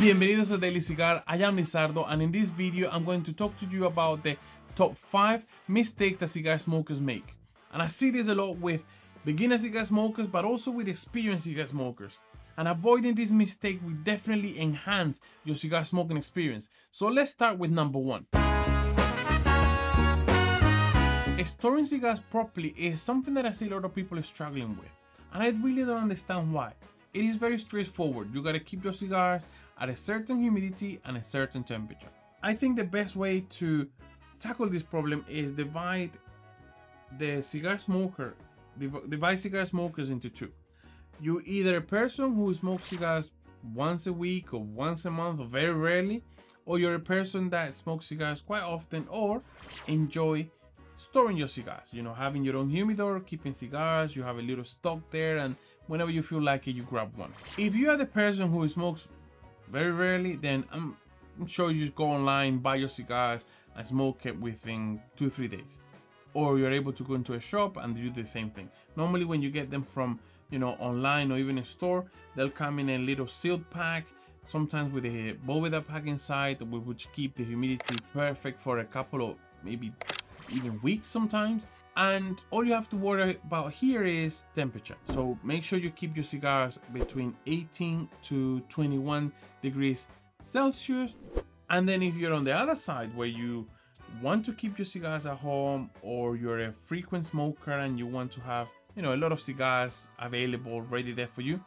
Bienvenidos a Daily Cigar, I am Lisardo and in this video I'm going to talk to you about the top 5 mistakes that cigar smokers make. And I see this a lot with beginner cigar smokers but also with experienced cigar smokers. And avoiding this mistake will definitely enhance your cigar smoking experience. So let's start with number 1. Storing cigars properly is something that I see a lot of people are struggling with. And I really don't understand why. It is very straightforward. You gotta keep your cigars at a certain humidity and a certain temperature. I think the best way to tackle this problem is divide the cigar smoker, divide cigar smokers into two. You either a person who smokes cigars once a week or once a month or very rarely, or you're a person that smokes cigars quite often or enjoy storing your cigars. You know, having your own humidor, keeping cigars, you have a little stock there, and whenever you feel like it, you grab one. If you are the person who smokes very rarely, then I'm, I'm sure you go online, buy your cigars, and smoke it within two three days. Or you're able to go into a shop and do the same thing. Normally, when you get them from you know online or even a store, they'll come in a little sealed pack. Sometimes with a Boveda pack inside, which keep the humidity perfect for a couple of maybe even weeks sometimes and all you have to worry about here is temperature. So make sure you keep your cigars between 18 to 21 degrees celsius. And then if you're on the other side where you want to keep your cigars at home or you're a frequent smoker and you want to have you know a lot of cigars available ready there for you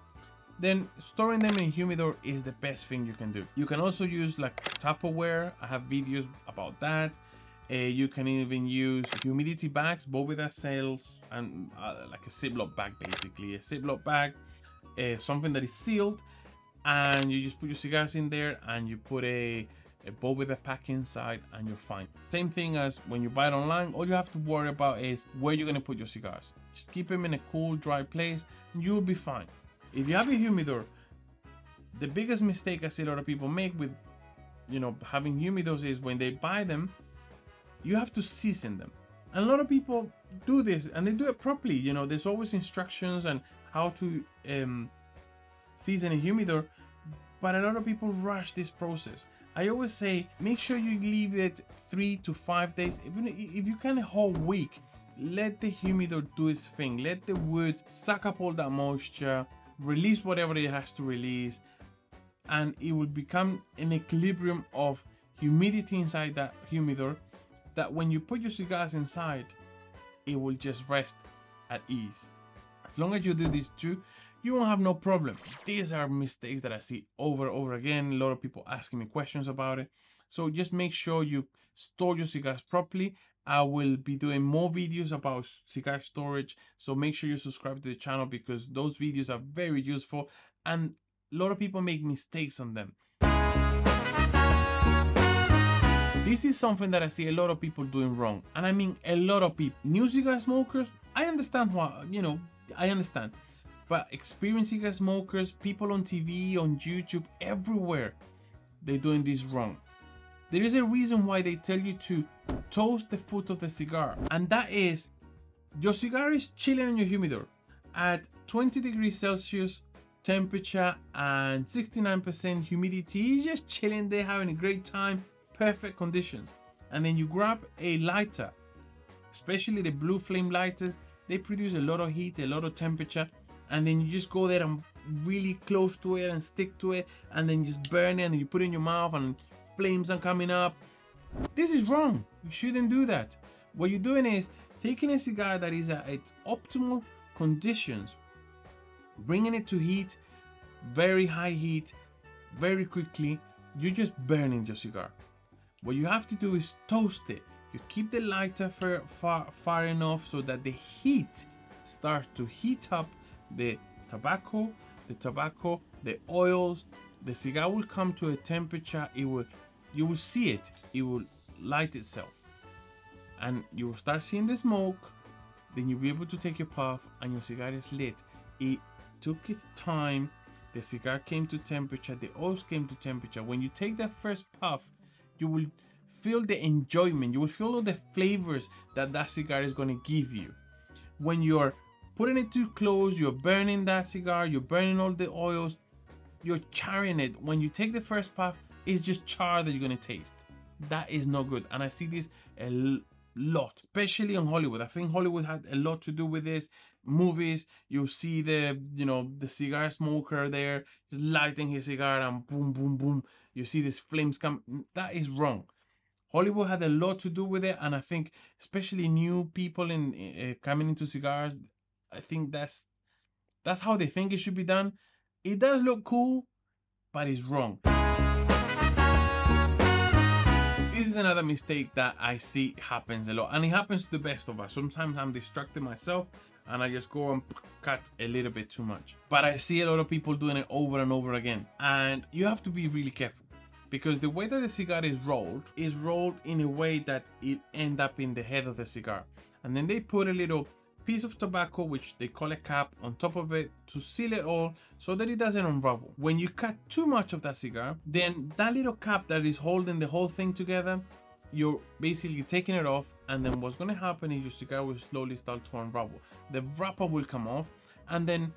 then storing them in humidor is the best thing you can do. You can also use like tupperware. I have videos about that uh, you can even use humidity bags, Boveda cells, and uh, like a Ziploc bag basically. A Ziploc bag, uh, something that is sealed, and you just put your cigars in there and you put a, a Boveda pack inside and you're fine. Same thing as when you buy it online, all you have to worry about is where you're gonna put your cigars. Just keep them in a cool, dry place, and you'll be fine. If you have a humidor, the biggest mistake I see a lot of people make with you know having humidors is when they buy them you have to season them. And a lot of people do this and they do it properly. You know, there's always instructions on how to um, season a humidor, but a lot of people rush this process. I always say make sure you leave it three to five days. Even if you can a whole week, let the humidor do its thing. Let the wood suck up all that moisture, release whatever it has to release, and it will become an equilibrium of humidity inside that humidor that when you put your cigars inside, it will just rest at ease. As long as you do these two, you won't have no problem. These are mistakes that I see over and over again. A lot of people asking me questions about it. So just make sure you store your cigars properly. I will be doing more videos about cigar storage. So make sure you subscribe to the channel because those videos are very useful and a lot of people make mistakes on them. This is something that I see a lot of people doing wrong. And I mean a lot of people. New cigar smokers, I understand why, you know, I understand. But experienced cigar smokers, people on TV, on YouTube, everywhere, they're doing this wrong. There is a reason why they tell you to toast the foot of the cigar. And that is, your cigar is chilling in your humidor at 20 degrees Celsius temperature and 69% humidity. He's just chilling there having a great time perfect conditions. And then you grab a lighter, especially the blue flame lighters, they produce a lot of heat, a lot of temperature. And then you just go there and really close to it and stick to it and then just burn it and you put it in your mouth and flames are coming up. This is wrong. You shouldn't do that. What you're doing is taking a cigar that is at its optimal conditions, bringing it to heat, very high heat, very quickly. You're just burning your cigar. What you have to do is toast it. You keep the lighter far, far, far enough so that the heat starts to heat up the tobacco, the tobacco, the oils. The cigar will come to a temperature, it will, you will see it, it will light itself. And you will start seeing the smoke, then you'll be able to take your puff and your cigar is lit. It took its time, the cigar came to temperature, the oils came to temperature. When you take that first puff, you will feel the enjoyment, you will feel all the flavors that that cigar is going to give you. When you're putting it too close, you're burning that cigar, you're burning all the oils, you're charring it. When you take the first puff, it's just char that you're gonna taste. That is not good. And I see this a lot, especially in Hollywood. I think Hollywood had a lot to do with this. Movies, you see the, you know, the cigar smoker there, just lighting his cigar and boom, boom, boom. You see these flames come. That is wrong. Hollywood had a lot to do with it, and I think especially new people in uh, coming into cigars, I think that's that's how they think it should be done. It does look cool, but it's wrong. This is another mistake that I see happens a lot, and it happens to the best of us. Sometimes I'm distracted myself and I just go and cut a little bit too much. But I see a lot of people doing it over and over again, and you have to be really careful because the way that the cigar is rolled is rolled in a way that it end up in the head of the cigar and then they put a little piece of tobacco which they call a cap on top of it to seal it all so that it doesn't unravel. When you cut too much of that cigar then that little cap that is holding the whole thing together you're basically taking it off and then what's going to happen is your cigar will slowly start to unravel. The wrapper will come off and then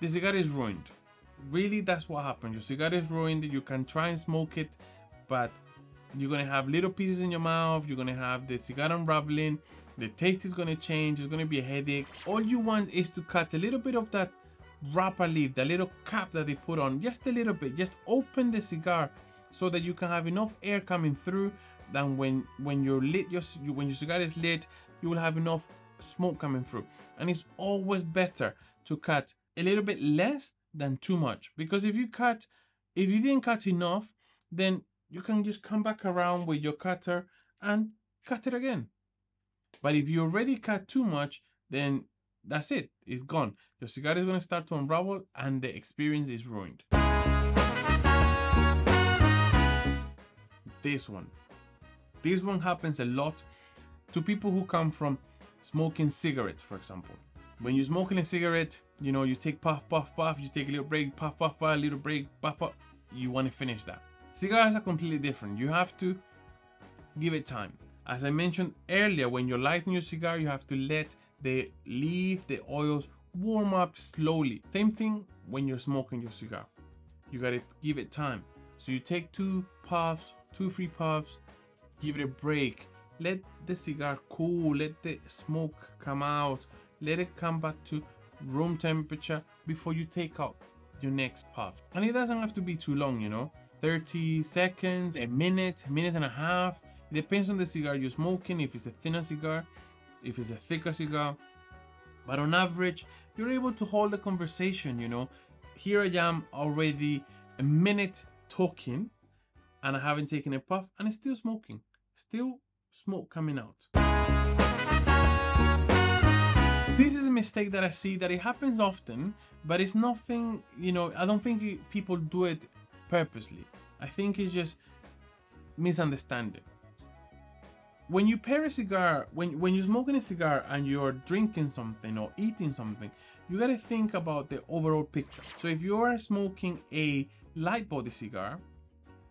the cigar is ruined. Really that's what happens your cigar is ruined. You can try and smoke it but you're gonna have little pieces in your mouth you're gonna have the cigar unraveling the taste is gonna change it's gonna be a headache. All you want is to cut a little bit of that wrapper leaf the little cap that they put on just a little bit just open the cigar so that you can have enough air coming through then when when you're lit your when your cigar is lit you will have enough smoke coming through. And it's always better to cut a little bit less than too much because if you cut if you didn't cut enough then you can just come back around with your cutter and cut it again but if you already cut too much then that's it it's gone your cigar is going to start to unravel and the experience is ruined this one this one happens a lot to people who come from smoking cigarettes for example when you're smoking a cigarette you know, you take puff, puff, puff, you take a little break, puff, puff, puff, a little break, puff, puff. You want to finish that. Cigars are completely different. You have to give it time. As I mentioned earlier, when you're lighting your cigar, you have to let the leaf, the oils warm up slowly. Same thing when you're smoking your cigar. You gotta give it time. So you take two puffs, two, three puffs, give it a break. Let the cigar cool, let the smoke come out, let it come back to room temperature before you take out your next puff. And it doesn't have to be too long, you know, 30 seconds, a minute, minute and a half. It depends on the cigar you're smoking, if it's a thinner cigar, if it's a thicker cigar. But on average, you're able to hold a conversation, you know. Here I am already a minute talking and I haven't taken a puff and it's still smoking. Still smoke coming out this is a mistake that I see that it happens often, but it's nothing, you know, I don't think people do it purposely. I think it's just misunderstanding. When you pair a cigar, when, when you're smoking a cigar and you're drinking something or eating something, you gotta think about the overall picture. So if you are smoking a light body cigar,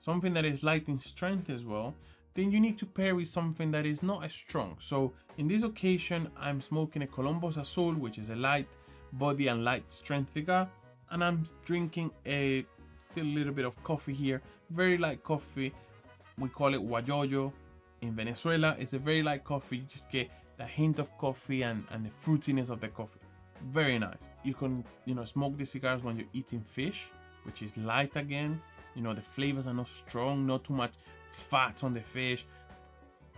something that is light in strength as well, then you need to pair with something that is not as strong. So in this occasion, I'm smoking a Columbus Azul, which is a light body and light strength cigar, and I'm drinking a still a little bit of coffee here, very light coffee. We call it Guayoyo in Venezuela. It's a very light coffee. You just get the hint of coffee and, and the fruitiness of the coffee. Very nice. You can, you know, smoke the cigars when you're eating fish, which is light again. You know, the flavors are not strong, not too much fat on the fish.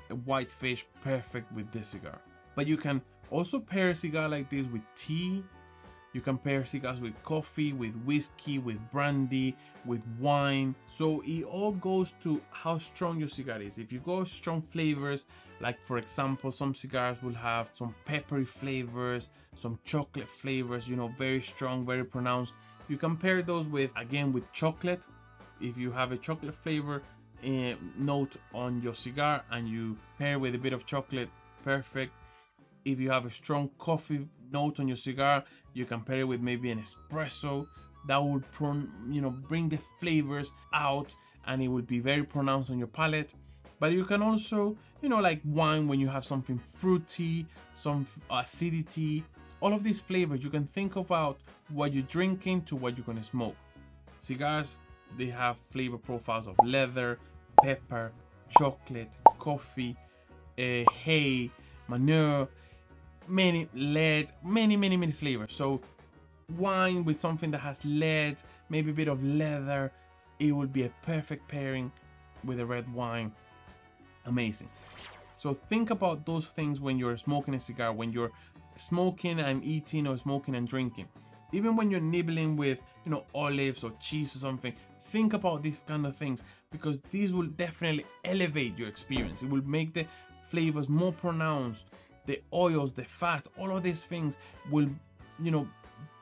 A white fish, perfect with this cigar. But you can also pair a cigar like this with tea. You can pair cigars with coffee, with whiskey, with brandy, with wine. So it all goes to how strong your cigar is. If you go strong flavors, like for example, some cigars will have some peppery flavors, some chocolate flavors, you know, very strong, very pronounced. You can pair those with, again, with chocolate. If you have a chocolate flavor, uh, note on your cigar and you pair with a bit of chocolate, perfect. If you have a strong coffee note on your cigar, you can pair it with maybe an espresso. That will, you know, bring the flavors out, and it will be very pronounced on your palate. But you can also, you know, like wine when you have something fruity, some acidity, all of these flavors. You can think about what you're drinking to what you're gonna smoke. cigars they have flavor profiles of leather pepper chocolate coffee uh, hay manure many lead many many many flavors. So wine with something that has lead maybe a bit of leather it would be a perfect pairing with a red wine. Amazing. So think about those things when you're smoking a cigar when you're smoking and eating or smoking and drinking. Even when you're nibbling with you know olives or cheese or something think about these kind of things because these will definitely elevate your experience. It will make the flavors more pronounced the oils the fat all of these things will you know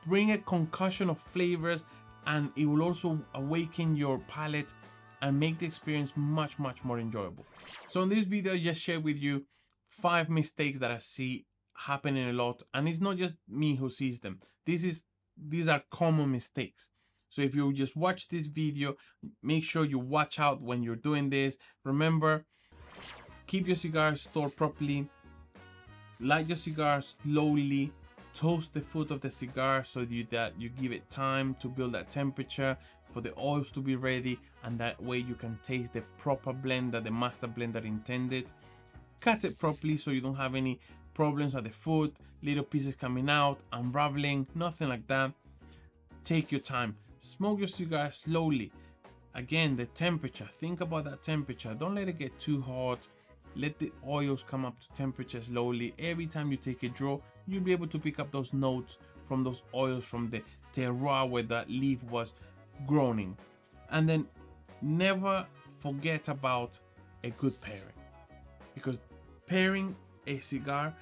bring a concussion of flavors and it will also awaken your palate and make the experience much much more enjoyable. So in this video i just share with you five mistakes that i see happening a lot. And it's not just me who sees them. This is these are common mistakes. So if you just watch this video make sure you watch out when you're doing this. Remember keep your cigars stored properly light your cigar slowly toast the foot of the cigar so you, that you give it time to build that temperature for the oils to be ready and that way you can taste the proper blend that the master blender intended. Cut it properly so you don't have any problems at the foot little pieces coming out unraveling nothing like that. Take your time. Smoke your cigar slowly. Again the temperature. Think about that temperature. Don't let it get too hot let the oils come up to temperature slowly. Every time you take a draw you'll be able to pick up those notes from those oils from the terroir where that leaf was growing and then never forget about a good pairing because pairing a cigar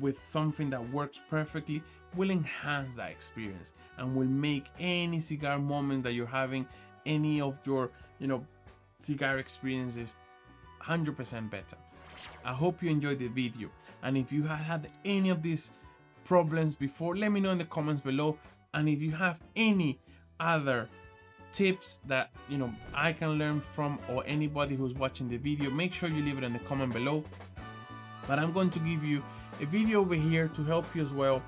with something that works perfectly will enhance that experience and will make any cigar moment that you're having any of your you know cigar experiences 100% better. I hope you enjoyed the video. And if you have had any of these problems before let me know in the comments below. And if you have any other tips that you know i can learn from or anybody who's watching the video make sure you leave it in the comment below. But i'm going to give you a video over here to help you as well.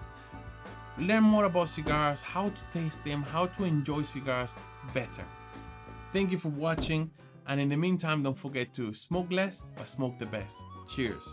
Learn more about cigars how to taste them how to enjoy cigars better. Thank you for watching and in the meantime don't forget to smoke less but smoke the best. Cheers